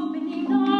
company opening.